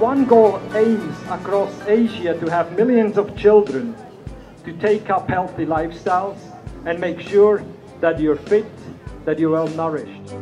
One goal aims across Asia to have millions of children to take up healthy lifestyles and make sure that you're fit, that you're well nourished.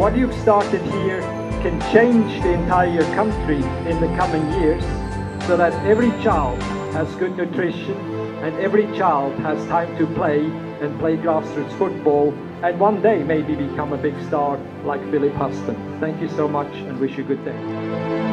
What you've started here can change the entire country in the coming years so that every child has good nutrition and every child has time to play and play grassroots football and one day maybe become a big star like Phil Younghusband. Thank you so much and wish you a good day.